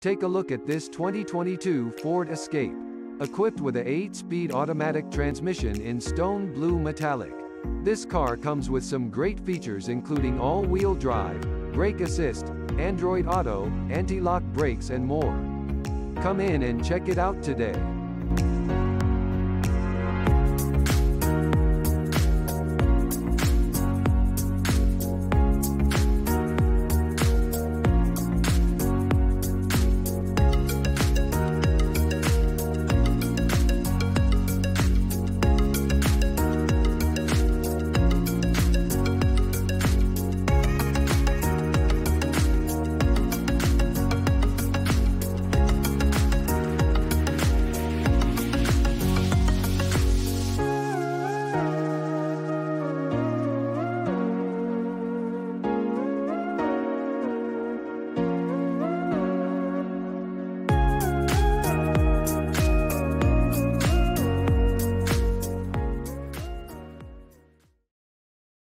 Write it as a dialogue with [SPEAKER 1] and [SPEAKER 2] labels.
[SPEAKER 1] Take a look at this 2022 Ford Escape. Equipped with a 8-speed automatic transmission in stone blue metallic. This car comes with some great features including all-wheel drive, brake assist, Android Auto, anti-lock brakes and more. Come in and check it out today.